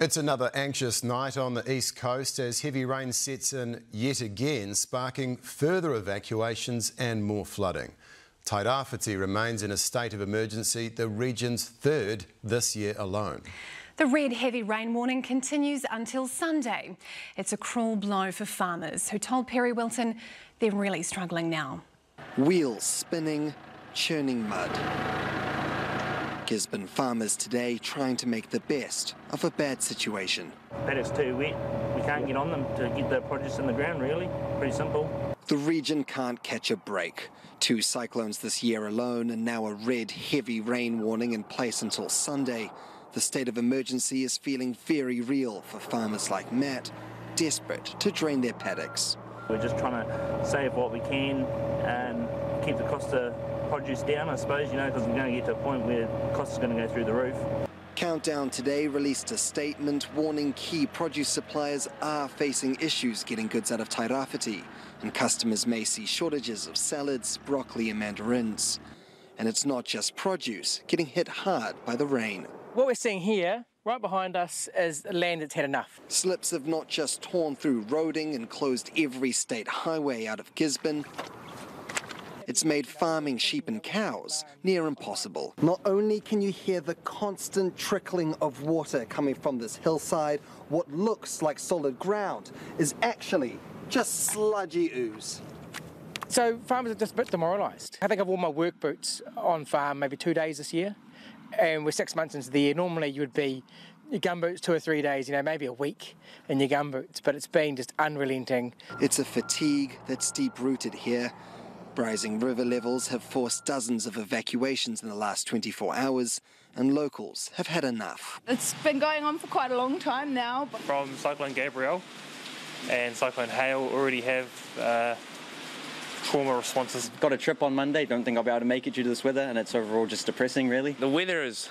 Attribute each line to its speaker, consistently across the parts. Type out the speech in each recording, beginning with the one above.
Speaker 1: It's another anxious night on the east coast as heavy rain sets in yet again, sparking further evacuations and more flooding. Tairāwhiti remains in a state of emergency, the region's third this year alone.
Speaker 2: The red heavy rain warning continues until Sunday. It's a cruel blow for farmers who told Perry Wilton they're really struggling now.
Speaker 3: Wheels spinning, churning mud. Gisborne farmers today trying to make the best of a bad situation.
Speaker 4: Paddocks too wet. We can't get on them to get the produce in the ground, really. Pretty simple.
Speaker 3: The region can't catch a break. Two cyclones this year alone, and now a red, heavy rain warning in place until Sunday. The state of emergency is feeling very real for farmers like Matt, desperate to drain their paddocks.
Speaker 4: We're just trying to save what we can and keep the cost of produce down, I suppose, you know, because we're going to get to a point where costs are going to go through the roof.
Speaker 3: Countdown today released a statement warning key produce suppliers are facing issues getting goods out of Tairāwhiti, and customers may see shortages of salads, broccoli and mandarins. And it's not just produce getting hit hard by the rain.
Speaker 5: What we're seeing here Right behind us is land that's had enough.
Speaker 3: Slips have not just torn through roading and closed every state highway out of Gisborne, it's made farming sheep and cows near impossible. Not only can you hear the constant trickling of water coming from this hillside, what looks like solid ground is actually just sludgy ooze.
Speaker 5: So farmers are just a bit demoralised. I think I've worn my work boots on farm maybe two days this year, and we're six months into the year. Normally you would be your gumboots two or three days, you know, maybe a week in your gumboots, but it's been just unrelenting.
Speaker 3: It's a fatigue that's deep rooted here Rising river levels have forced dozens of evacuations in the last 24 hours, and locals have had enough.
Speaker 6: It's been going on for quite a long time now.
Speaker 4: From Cyclone Gabrielle and Cyclone Hale already have uh, trauma responses.
Speaker 7: Got a trip on Monday, don't think I'll be able to make it due to this weather, and it's overall just depressing, really.
Speaker 8: The weather is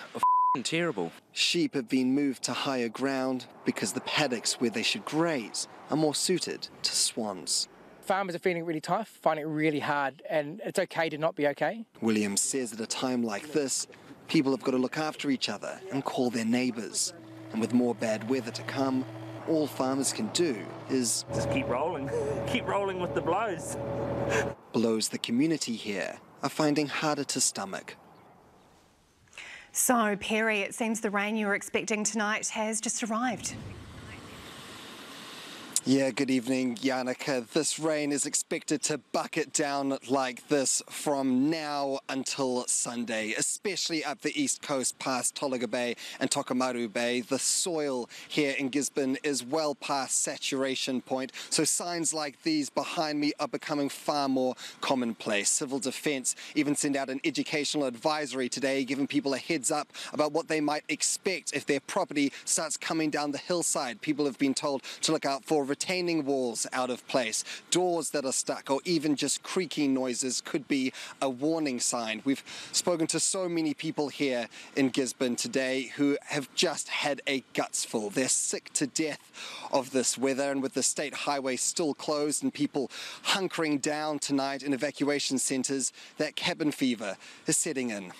Speaker 8: terrible.
Speaker 3: Sheep have been moved to higher ground because the paddocks where they should graze are more suited to swans.
Speaker 5: Farmers are feeling really tough, finding it really hard, and it's okay to not be okay.
Speaker 3: Williams says at a time like this, people have got to look after each other and call their neighbours. And with more bad weather to come, all farmers can do is
Speaker 4: just keep rolling, keep rolling with the blows.
Speaker 3: blows the community here are finding harder to stomach.
Speaker 2: So, Perry, it seems the rain you were expecting tonight has just arrived.
Speaker 3: Yeah, good evening, Janika. This rain is expected to bucket down like this from now until Sunday, especially up the east coast past Tolaga Bay and Tokomaru Bay. The soil here in Gisborne is well past saturation point, so signs like these behind me are becoming far more commonplace. Civil Defence even sent out an educational advisory today, giving people a heads up about what they might expect if their property starts coming down the hillside. People have been told to look out for retaining walls out of place, doors that are stuck, or even just creaking noises could be a warning sign. We've spoken to so many people here in Gisborne today who have just had a gutsful. They're sick to death of this weather, and with the state highway still closed and people hunkering down tonight in evacuation centres, that cabin fever is setting in.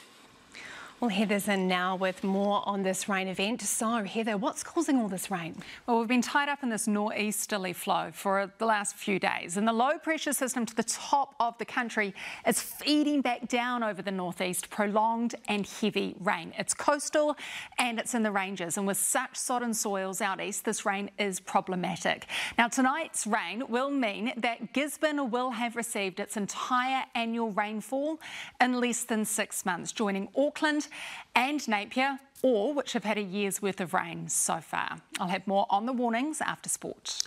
Speaker 2: Well, Heather's in now with more on this rain event. So, Heather, what's causing all this rain?
Speaker 9: Well, we've been tied up in this nor'easterly flow for the last few days, and the low pressure system to the top of the country is feeding back down over the northeast, prolonged and heavy rain. It's coastal and it's in the ranges, and with such sodden soils out east, this rain is problematic. Now, tonight's rain will mean that Gisborne will have received its entire annual rainfall in less than six months, joining Auckland and Napier, all which have had a year's worth of rain so far. I'll have more on the warnings after sport.